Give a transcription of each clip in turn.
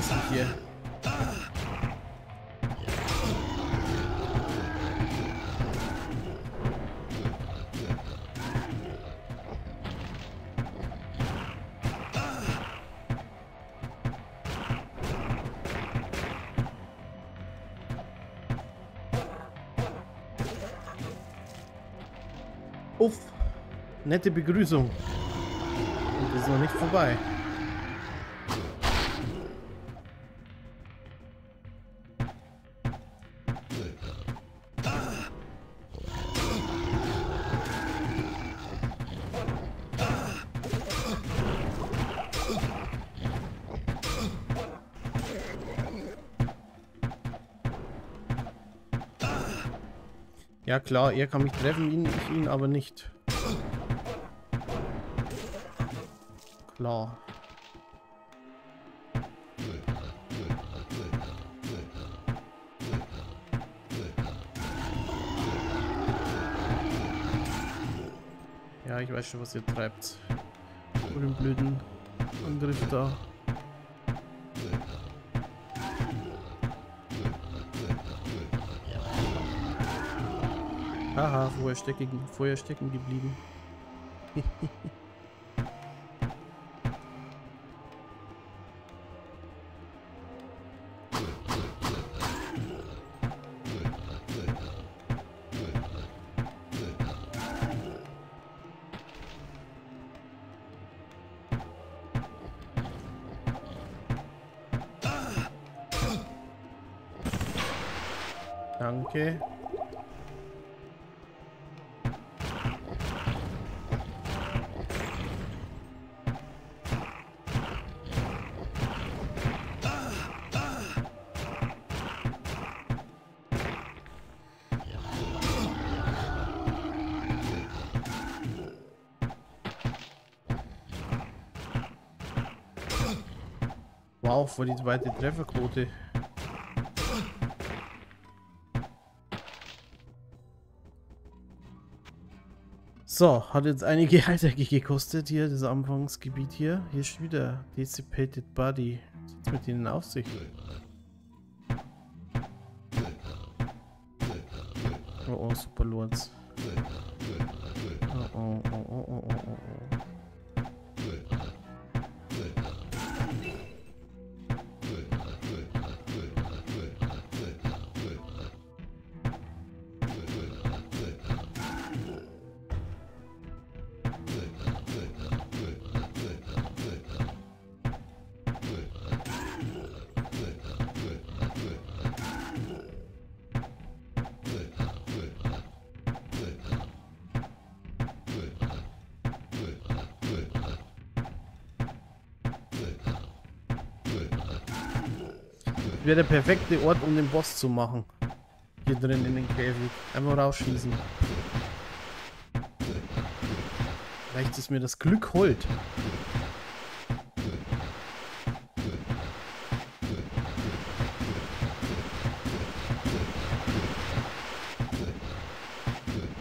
hässlich hier. Uff, nette Begrüßung. Und ist noch nicht vorbei. Ja klar, er kann mich treffen, ihn, ich ihn aber nicht. Klar. Ja, ich weiß schon, was ihr treibt. Vor dem blöden Angriff da. Haha, vorher stecken, vorher stecken geblieben. Danke. Wow, voll die zweite Trefferquote. So, hat jetzt einige Heiltecke gekostet hier, das Anfangsgebiet hier. Hier ist wieder Dissipated Body. Was hat's mit ihnen auf sich? Oh oh, Super Lords. Oh, oh oh, oh oh, oh oh. Wäre der perfekte Ort, um den Boss zu machen. Hier drin in den Käfig. Einfach rausschießen. Vielleicht ist mir das Glück hold.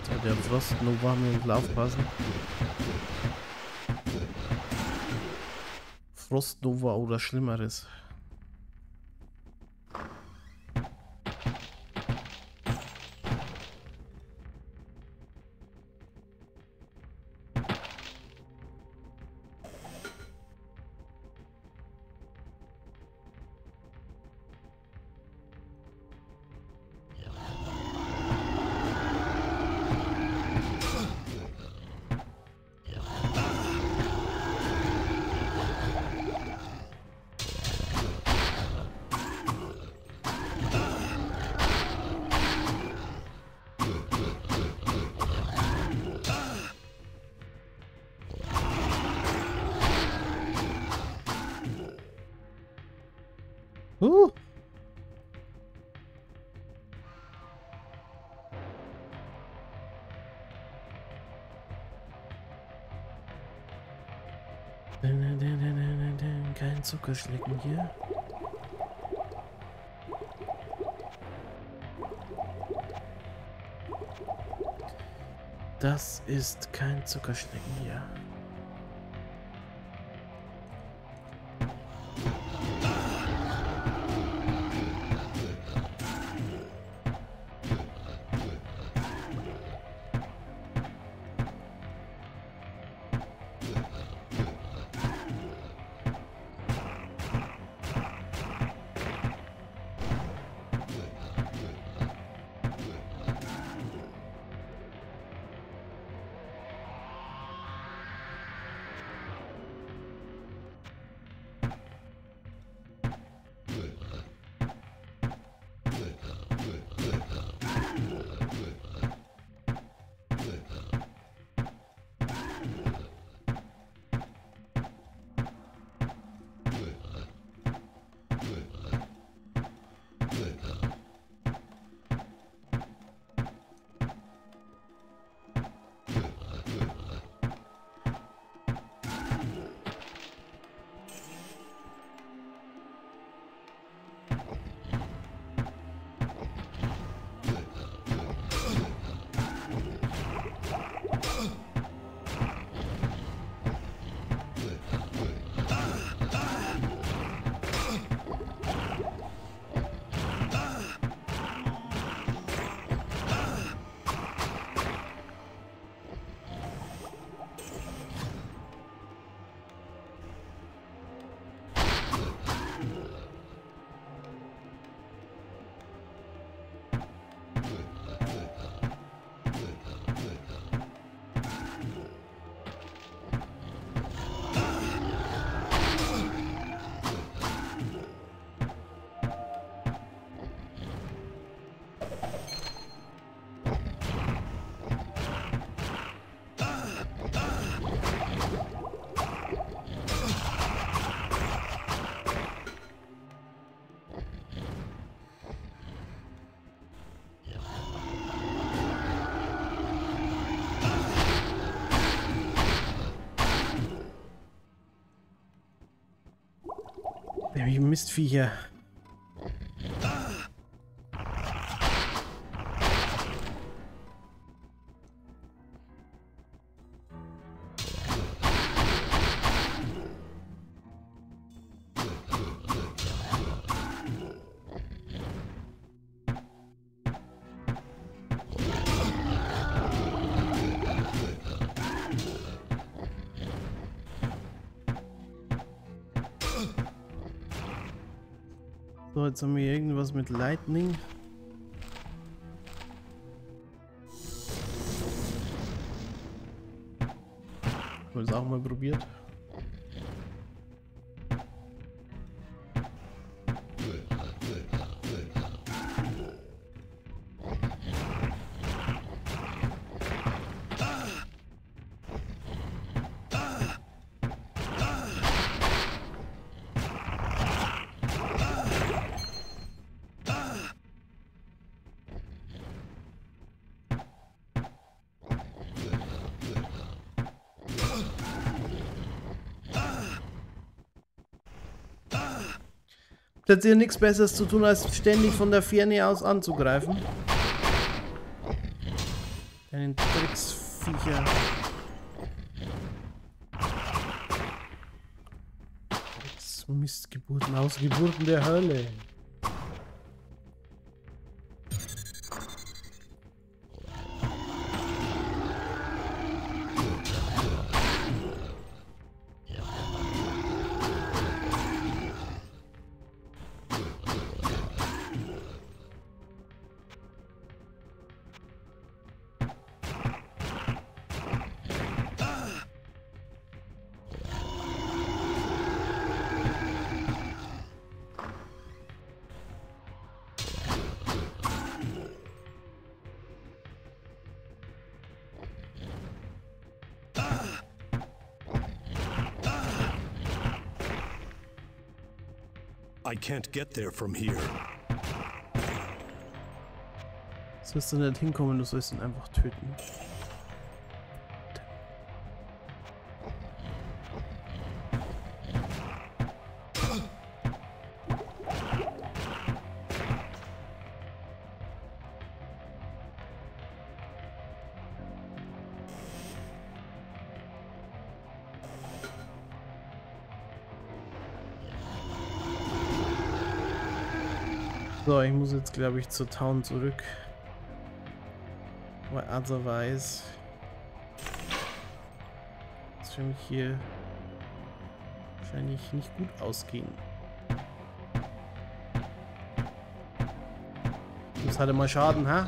So, der Frost Nova müssen aufpassen. Frost Nova oder Schlimmeres. Zuckerschlecken hier. Das ist kein Zuckerschlecken hier. Nämlich Mistviecher. Jetzt haben wir irgendwas mit Lightning. Ich habe das auch mal probiert. Hat hier nichts Besseres zu tun, als ständig von der Ferne aus anzugreifen. Deinen Drecksviecher. Mistgeburten, Ausgeburten der Hölle. I can't get there from here. Sollst du nicht hinkommen, du sollst ihn einfach töten. So, ich muss jetzt glaube ich zur Town zurück. Weil otherwise das für mich hier wahrscheinlich nicht gut ausgehen. Das hatte mal Schaden, ha?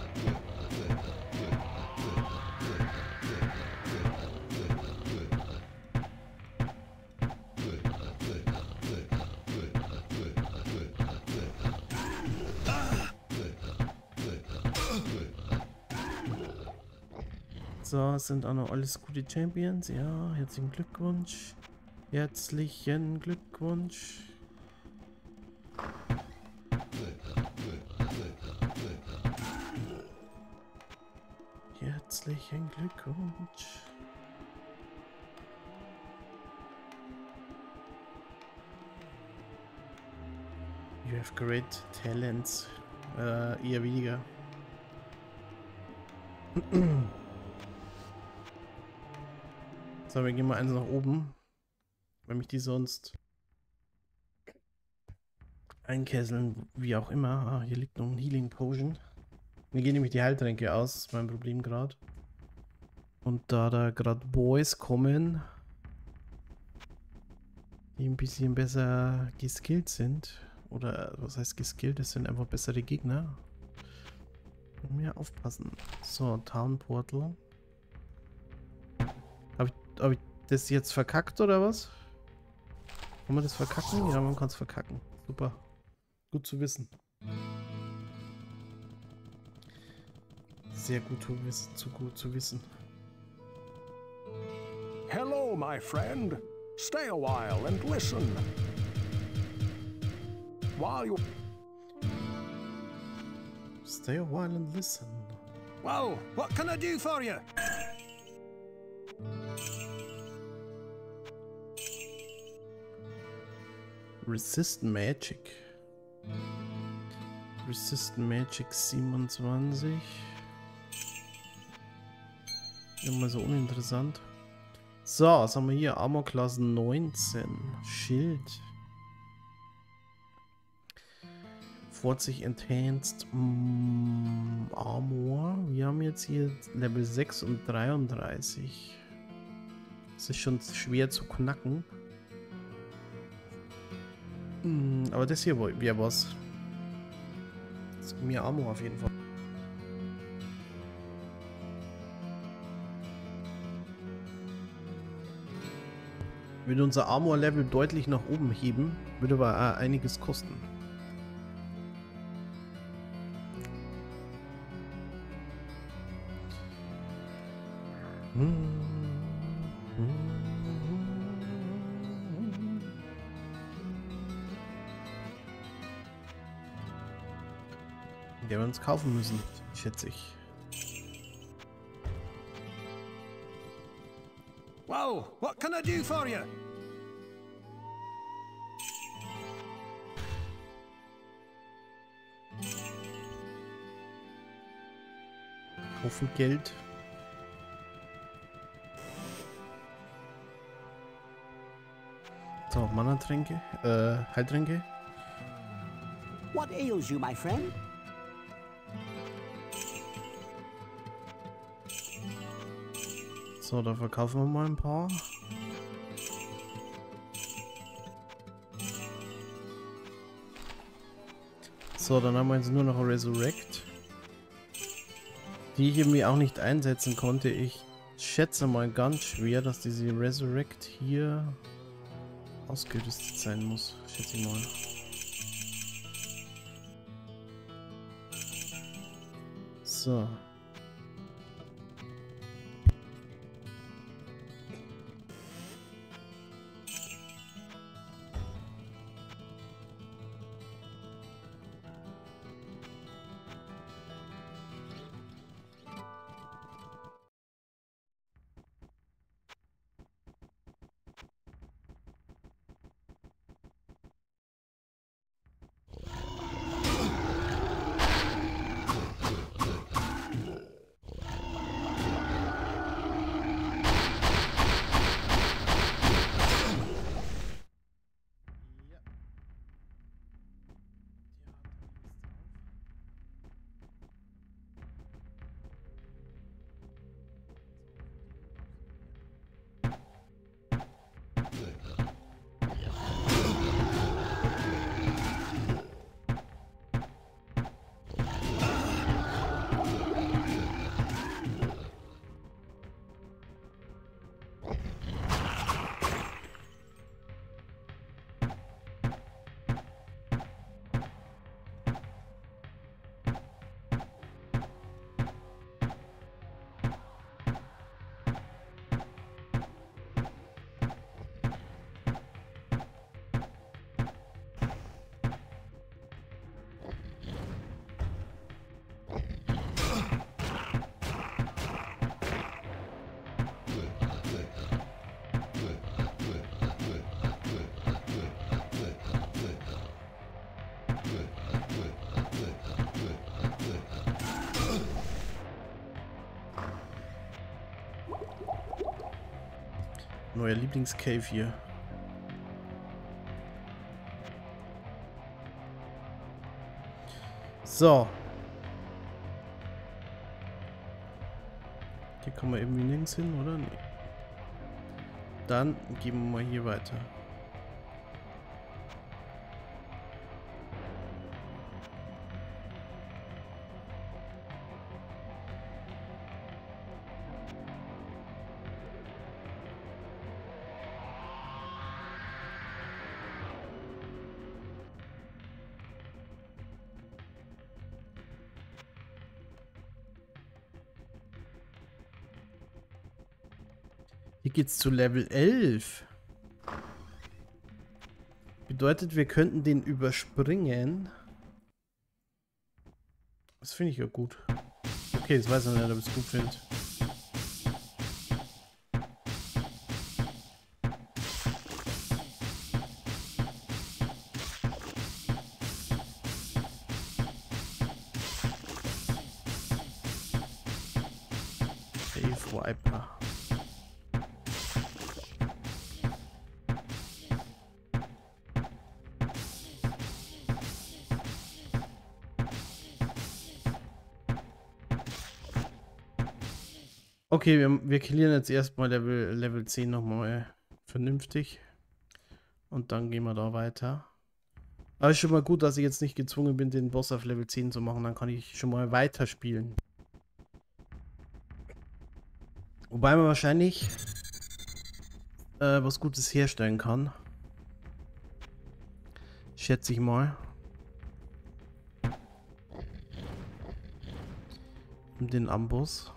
So, sind auch noch alles gute Champions. Ja, herzlichen Glückwunsch. Herzlichen Glückwunsch. Herzlichen Glückwunsch. You have great talents. Äh, eher weniger. So, wir gehen mal eins nach oben. Wenn mich die sonst einkesseln, wie auch immer. Ah, hier liegt noch ein Healing Potion. Mir gehen nämlich die Heiltränke aus, ist mein Problem gerade. Und da da gerade Boys kommen, die ein bisschen besser geskillt sind, oder was heißt geskillt, das sind einfach bessere Gegner. Mehr aufpassen. So, Town Portal. Habe ich das jetzt verkackt oder was? Kann man das verkacken? Ja, man kann es verkacken. Super. Gut zu wissen. Sehr gut zu wissen, zu gut zu wissen. Hello, my friend. Stay a while and listen. While you. Stay a while and listen. Well, what can I do for you? Resist Magic. Resist Magic 27. Immer so uninteressant. So, was haben wir hier? Armor Class 19. Schild. 40 Enhanced mm, Armor. Wir haben jetzt hier Level 6 und 33. Das ist schon schwer zu knacken. Mm, aber das hier wäre was. Das gibt mir Armor auf jeden Fall. Würde unser Armor-Level deutlich nach oben heben, würde aber einiges kosten. Kaufen müssen, schätze ich. Whoa, what can I do for you? Haufen Geld. So, Mana-Tränke, äh, Heiltränke. What ails you, my friend? So, da verkaufen wir mal ein paar. So, dann haben wir jetzt nur noch Resurrect. Die ich irgendwie auch nicht einsetzen konnte. Ich schätze mal ganz schwer, dass diese Resurrect hier ausgerüstet sein muss. Schätze ich mal. So. Neuer Lieblingscave hier. So. Hier kommen wir irgendwie nirgends hin, oder? Nee. Dann gehen wir mal hier weiter. geht's zu Level 11. Bedeutet, wir könnten den überspringen. Das finde ich ja gut. Okay, jetzt weiß ich nicht, ob ich es gut finde. Safe Wiper. Okay, wir, wir killieren jetzt erstmal Level, Level 10 nochmal vernünftig. Und dann gehen wir da weiter. Aber ist schon mal gut, dass ich jetzt nicht gezwungen bin, den Boss auf Level 10 zu machen. Dann kann ich schon mal weiterspielen. Wobei man wahrscheinlich äh, was Gutes herstellen kann. Schätze ich mal. Den Amboss.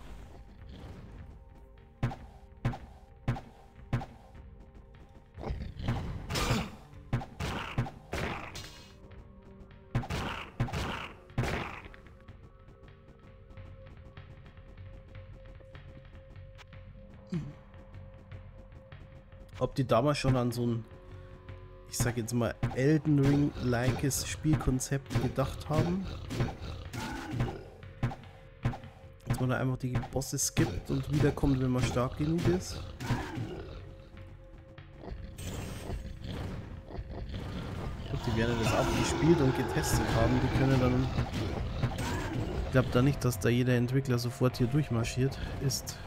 Ob die damals schon an so ein, ich sag jetzt mal, Elden Ring-likes Spielkonzept gedacht haben. Dass man da einfach die Bosse skippt und wiederkommt, wenn man stark genug ist. Die werden das auch gespielt und getestet haben. Die können dann... Ich glaube da nicht, dass da jeder Entwickler sofort hier durchmarschiert ist.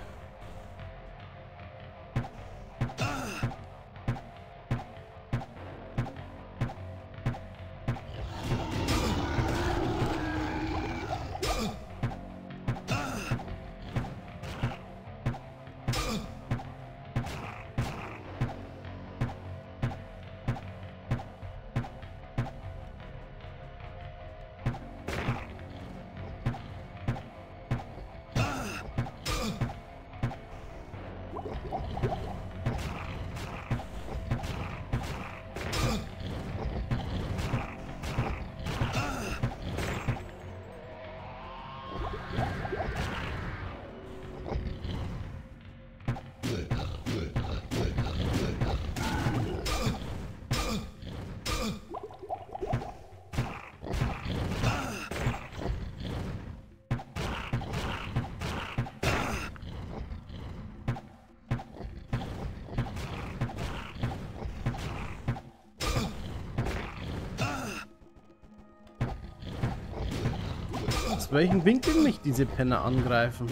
Aus welchem Winkel mich diese Penner angreifen?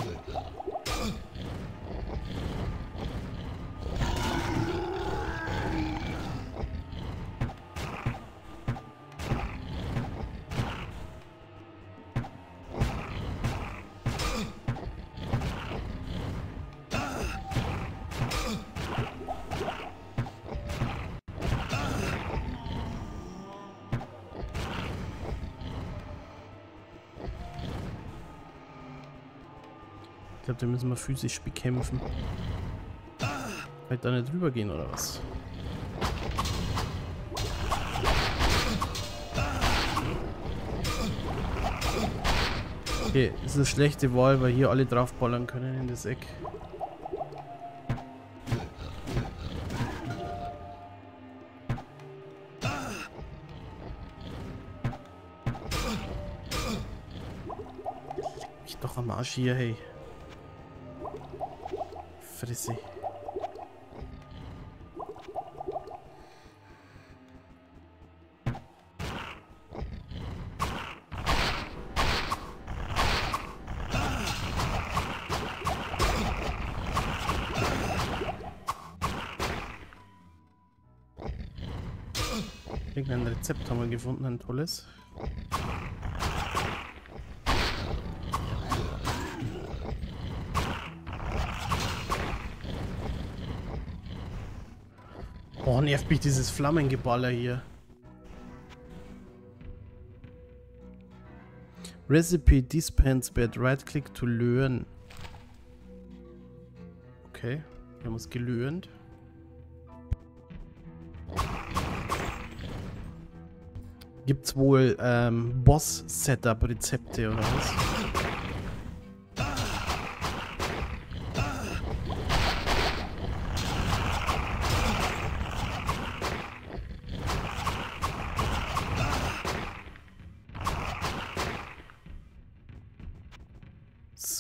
Glaube, den müssen wir physisch bekämpfen. Halt da nicht drüber gehen oder was? Okay, ist eine schlechte Wahl, weil hier alle draufballern können in das Eck. Ich doch am Arsch hier, hey. Fresse. Irgendein Rezept haben wir gefunden, ein tolles. Nervt mich dieses Flammengeballer hier. Recipe Dispense Bed. Right click to learn. Okay, wir haben uns gelöhnt. Gibt's wohl ähm, Boss-Setup-Rezepte oder was?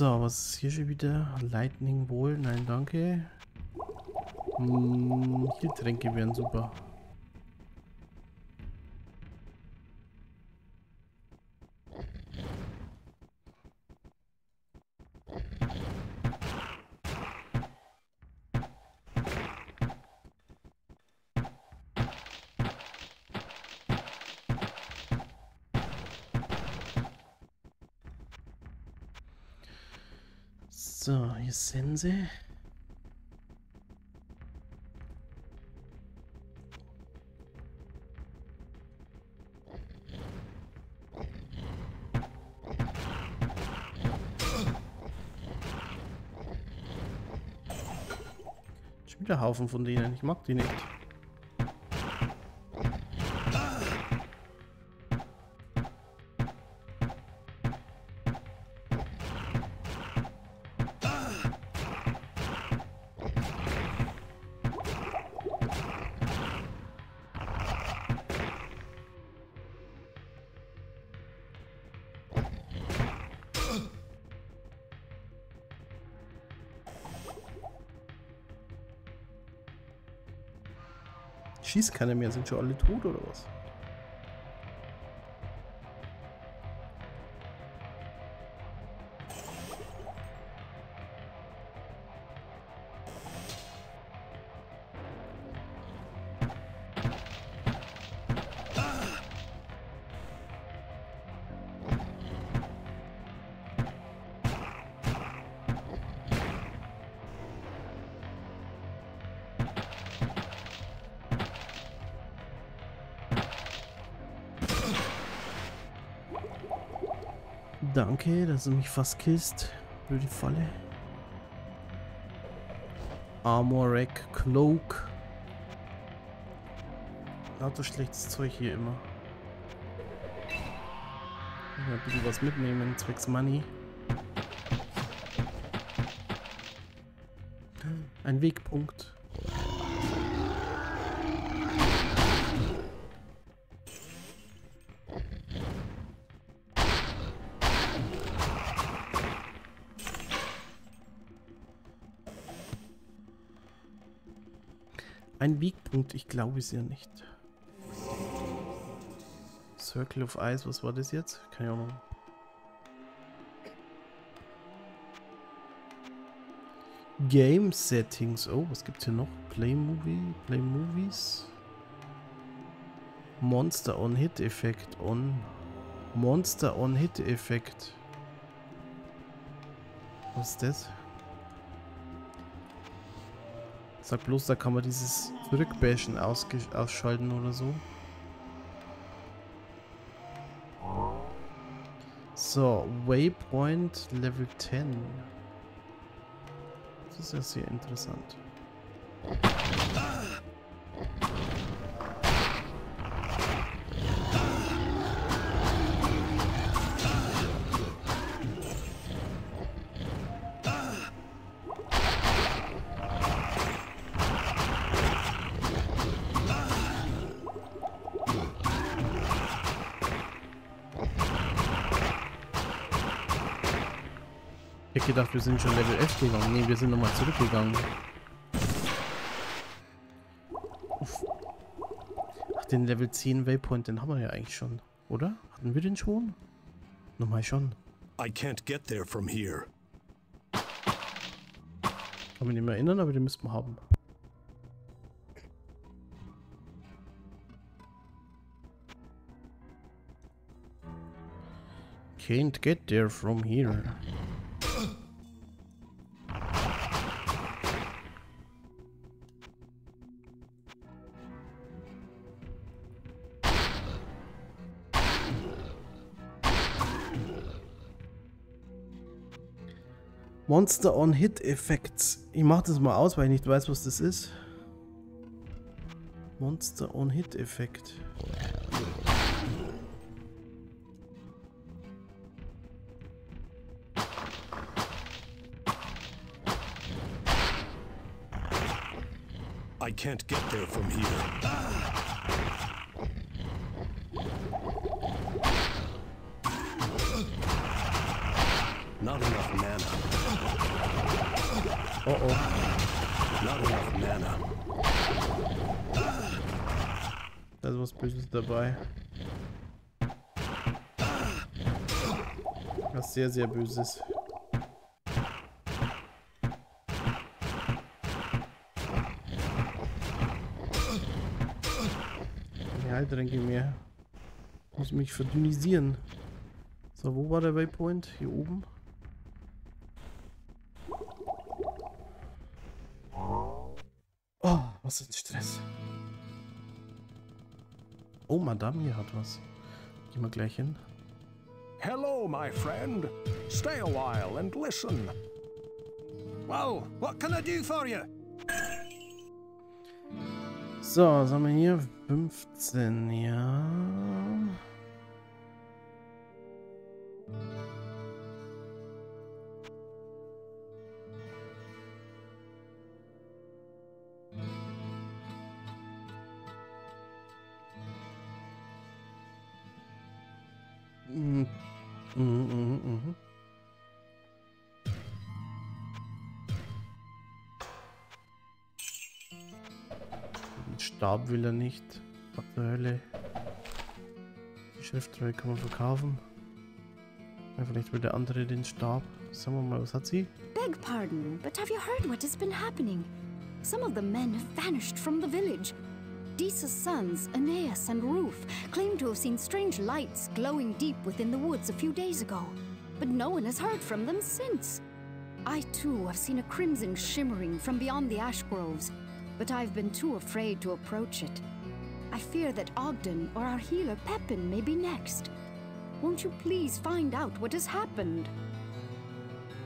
So, was ist hier schon wieder? Lightning wohl? Nein, danke. Hm, hier Tränke wären super. So, hier sind sie. Schon wieder Haufen von denen. Ich mag die nicht. Schießt keiner mehr, sind schon alle tot oder was? Danke, dass du mich fast killst. Blöde Falle. Armor Rack, Cloak. Lauter schlechtes Zeug hier immer. Ja, ein bisschen was mitnehmen, zwecks Money. Ein Wegpunkt. Ein Wegpunkt, ich glaube es ja nicht. Circle of Ice, was war das jetzt? Keine Ahnung. Game Settings. Oh, was gibt's hier noch? Play Movie, Play Movies. Monster on Hit Effekt on. Monster on Hit Effekt. Was ist das? Sag bloß, da kann man dieses Rückbashen ausschalten oder so. So, Waypoint Level 10. Das ist ja sehr interessant. Gedacht, wir sind schon Level 11 gegangen. Ne, wir sind nochmal zurückgegangen. Uff. Ach, den Level 10 Waypoint, den haben wir ja eigentlich schon. Oder? Hatten wir den schon? Nochmal schon. I can't get there from here. Kann mich nicht mehr erinnern, aber den müssten wir haben. Can't get there from here. Monster on Hit Effects. Ich mach das mal aus, weil ich nicht weiß, was das ist. Monster on Hit Effekt. I can't get there from here. Böses dabei. Was sehr, sehr Böses. Heiltränke mehr. Muss mich verdünnisieren. So, wo war der Waypoint? Hier oben? Oh, was ist ein Stress. Oh, Madame hier hat was. Gehen wir gleich hin. Hello, my friend. Stay a while and listen. Well, what can I do for you? So, was haben wir hier? 15, ja. Den Stab will er nicht. Was zur Hölle? Die Schriftrolle kann man verkaufen. Ja, vielleicht will der andere den Stab. Sagen wir mal, was hat sie? Beg pardon, but have you heard what has been happening? Some of the men have vanished from the village. Disa's sons, Aeneas and Ruth, claim to have seen strange lights glowing deep within the woods a few days ago, but no one has heard from them since. I too have seen a crimson shimmering from beyond the ash groves, but I've been too afraid to approach it. I fear that Ogden or our healer Pepin may be next. Won't you please find out what has happened?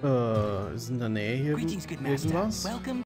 Äh, ist in der Nähe hier Greetings, good master. irgendwas? Welcome